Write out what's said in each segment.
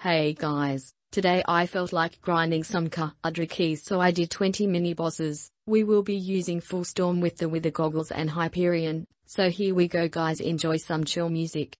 Hey guys, today I felt like grinding some Kuudra keys so I did 20 mini bosses. We will be using Full Storm with the Wither Goggles and Hyperion, so here we go guys enjoy some chill music.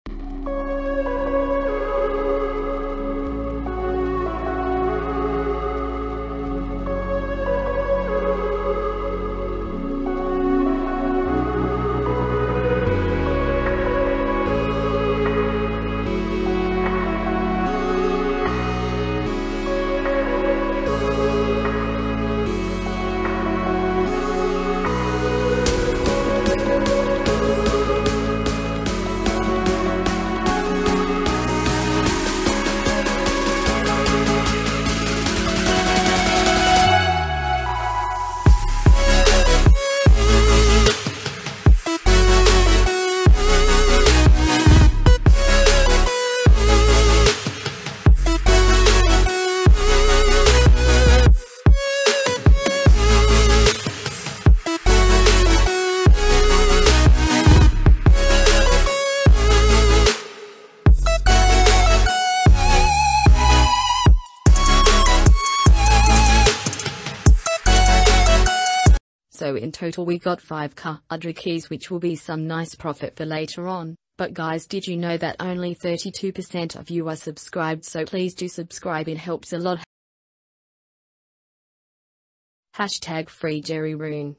So in total we got 5 Kuudra keys which will be some nice profit for later on. But guys did you know that only 32% of you are subscribed so please do subscribe it helps a lot. Hashtag free Jerry Rune.